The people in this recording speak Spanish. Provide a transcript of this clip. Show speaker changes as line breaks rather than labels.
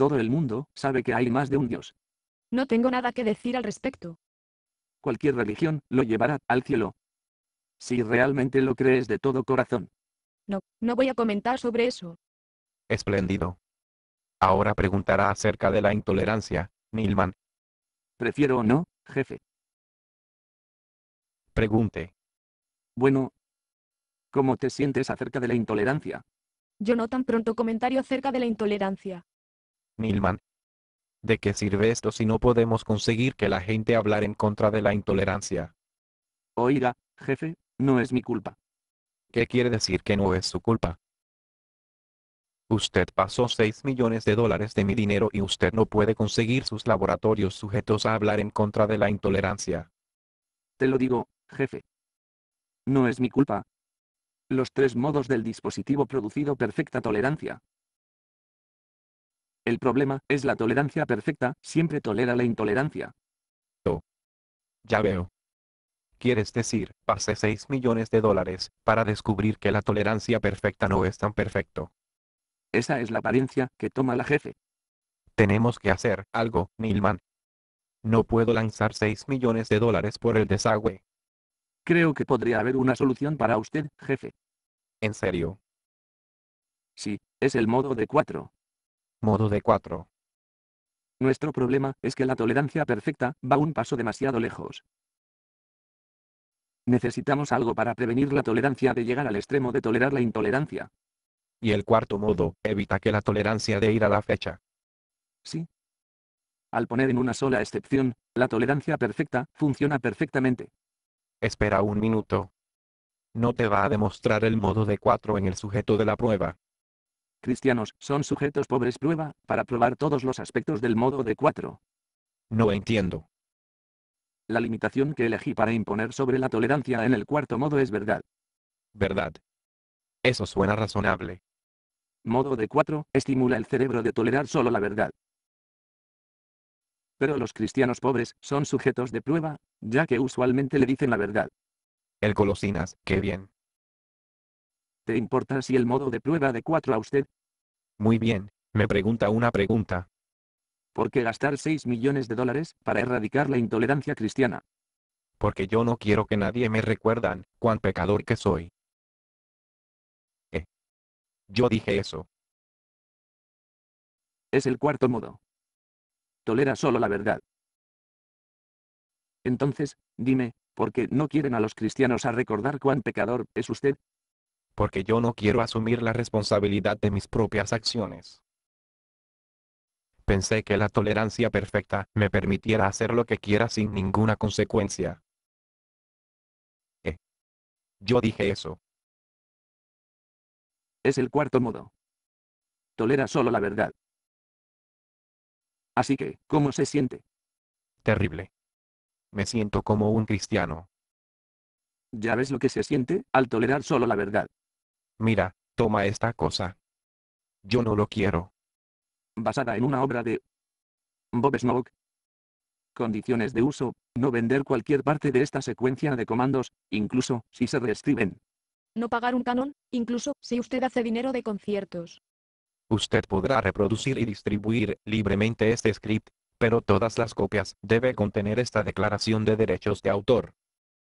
Todo el mundo sabe que hay más de un Dios.
No tengo nada que decir al respecto.
Cualquier religión lo llevará al cielo. Si realmente lo crees de todo corazón.
No, no voy a comentar sobre eso.
Espléndido. Ahora preguntará acerca de la intolerancia, Nilman.
Prefiero o no, jefe.
Pregunte.
Bueno. ¿Cómo te sientes acerca de la intolerancia?
Yo no tan pronto comentario acerca de la intolerancia.
Nilman. ¿De qué sirve esto si no podemos conseguir que la gente hablar en contra de la intolerancia?
Oiga, jefe, no es mi culpa.
¿Qué quiere decir que no es su culpa? Usted pasó 6 millones de dólares de mi dinero y usted no puede conseguir sus laboratorios sujetos a hablar en contra de la intolerancia.
Te lo digo, jefe. No es mi culpa. Los tres modos del dispositivo producido perfecta tolerancia. El problema es la tolerancia perfecta, siempre tolera la intolerancia.
Ya veo. Quieres decir, pasé 6 millones de dólares para descubrir que la tolerancia perfecta no es tan perfecto.
Esa es la apariencia que toma la jefe.
Tenemos que hacer algo, Nilman. No puedo lanzar 6 millones de dólares por el desagüe.
Creo que podría haber una solución para usted, jefe.
En serio.
Sí, es el modo de 4.
Modo de 4.
Nuestro problema es que la tolerancia perfecta va un paso demasiado lejos. Necesitamos algo para prevenir la tolerancia de llegar al extremo de tolerar la intolerancia.
Y el cuarto modo, evita que la tolerancia de ir a la fecha.
Sí. Al poner en una sola excepción, la tolerancia perfecta funciona perfectamente.
Espera un minuto. No te va a demostrar el modo de 4 en el sujeto de la prueba.
Cristianos son sujetos pobres prueba para probar todos los aspectos del modo de 4.
No entiendo.
La limitación que elegí para imponer sobre la tolerancia en el cuarto modo es verdad.
¿Verdad? Eso suena razonable.
Modo de 4 estimula el cerebro de tolerar solo la verdad. Pero los cristianos pobres son sujetos de prueba, ya que usualmente le dicen la verdad.
El golosinas, qué bien.
¿Te importa si el modo de prueba de 4 a usted?
Muy bien, me pregunta una pregunta.
¿Por qué gastar 6 millones de dólares para erradicar la intolerancia cristiana?
Porque yo no quiero que nadie me recuerdan cuán pecador que soy. Eh. Yo dije eso.
Es el cuarto modo. Tolera solo la verdad. Entonces, dime, ¿por qué no quieren a los cristianos a recordar cuán pecador es usted?
Porque yo no quiero asumir la responsabilidad de mis propias acciones. Pensé que la tolerancia perfecta me permitiera hacer lo que quiera sin ninguna consecuencia. Eh. Yo dije eso.
Es el cuarto modo. Tolera solo la verdad. Así que, ¿cómo se siente?
Terrible. Me siento como un cristiano.
Ya ves lo que se siente al tolerar solo la verdad.
Mira, toma esta cosa. Yo no lo quiero.
Basada en una obra de Bob Snook. Condiciones de uso, no vender cualquier parte de esta secuencia de comandos, incluso si se reescriben.
No pagar un canon, incluso si usted hace dinero de conciertos.
Usted podrá reproducir y distribuir libremente este script, pero todas las copias debe contener esta declaración de derechos de autor.